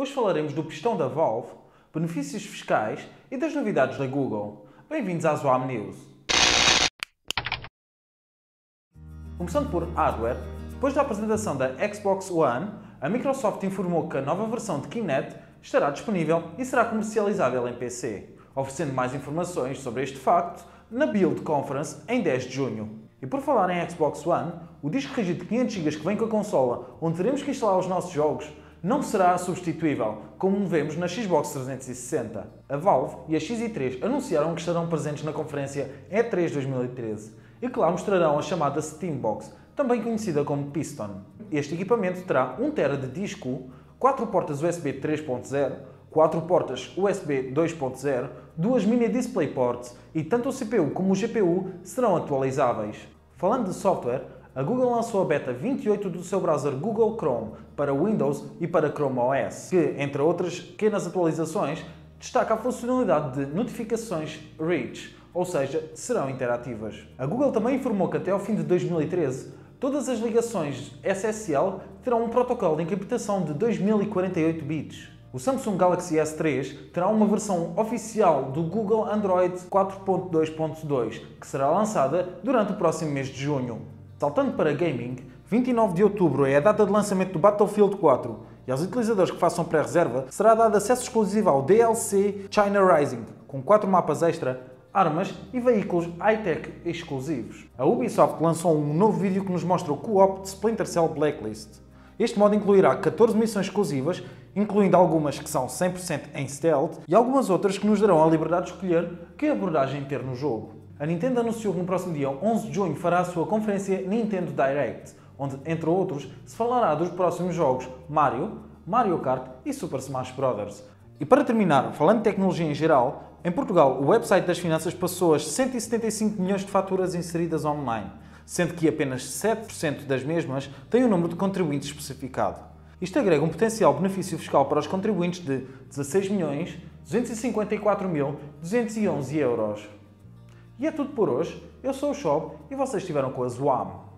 Hoje falaremos do pistão da Valve, benefícios fiscais e das novidades da Google. Bem-vindos à Zoam News. Começando por hardware, depois da apresentação da Xbox One, a Microsoft informou que a nova versão de Kinect estará disponível e será comercializável em PC, oferecendo mais informações sobre este facto na Build Conference em 10 de junho. E por falar em Xbox One, o disco rígido de 500 GB que vem com a consola, onde teremos que instalar os nossos jogos, não será substituível, como vemos na Xbox 360. A Valve e a XI3 anunciaram que estarão presentes na conferência E3 2013 e que lá mostrarão a chamada Steambox, também conhecida como Piston. Este equipamento terá 1 TB de disco, 4 portas USB 3.0, 4 portas USB 2.0, duas mini DisplayPorts e tanto o CPU como o GPU serão atualizáveis. Falando de software, a Google lançou a beta 28 do seu browser Google Chrome para Windows e para Chrome OS, que, entre outras pequenas atualizações, destaca a funcionalidade de notificações Reach, ou seja, serão interativas. A Google também informou que até ao fim de 2013, todas as ligações SSL terão um protocolo de encriptação de 2048 bits. O Samsung Galaxy S3 terá uma versão oficial do Google Android 4.2.2, que será lançada durante o próximo mês de junho. Saltando para gaming, 29 de outubro é a data de lançamento do Battlefield 4 e aos utilizadores que façam pré-reserva será dado acesso exclusivo ao DLC China Rising, com 4 mapas extra, armas e veículos high-tech exclusivos. A Ubisoft lançou um novo vídeo que nos mostra o co-op de Splinter Cell Blacklist. Este modo incluirá 14 missões exclusivas incluindo algumas que são 100% em stealth e algumas outras que nos darão a liberdade de escolher que abordagem ter no jogo. A Nintendo anunciou que no próximo dia 11 de junho fará a sua conferência Nintendo Direct, onde, entre outros, se falará dos próximos jogos Mario, Mario Kart e Super Smash Bros. E para terminar, falando de tecnologia em geral, em Portugal o website das finanças passou as 175 milhões de faturas inseridas online, sendo que apenas 7% das mesmas têm o número de contribuintes especificado. Isto agrega um potencial benefício fiscal para os contribuintes de 16.254.211 euros. E é tudo por hoje. Eu sou o Shob e vocês estiveram com a Zoam.